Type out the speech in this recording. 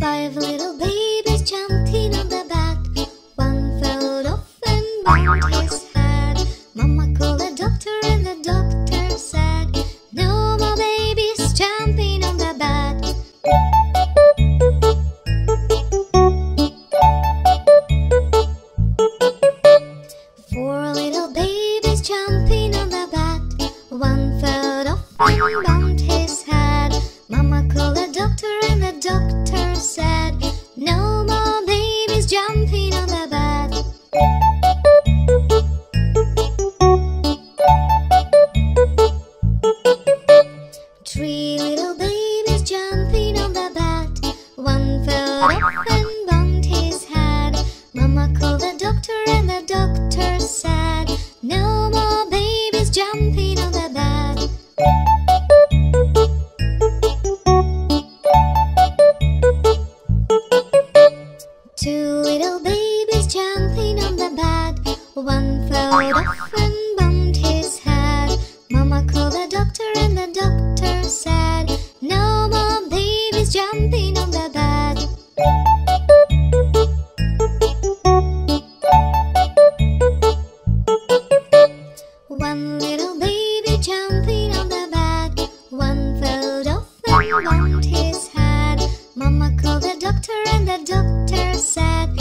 Five little babies jumping on the bed. One fell off and bumped his head. Mama called the doctor and the doctor said, No more babies jumping on the bed. Four little babies jumping on the bed. One fell off and bumped his head. Mama called the doctor and the doctor One fell off and bumped his head. Mama called the doctor and the doctor said, No more babies jumping on the bed. One little baby jumping on the bed. One fell off and bumped his head. Mama called the doctor and the doctor said,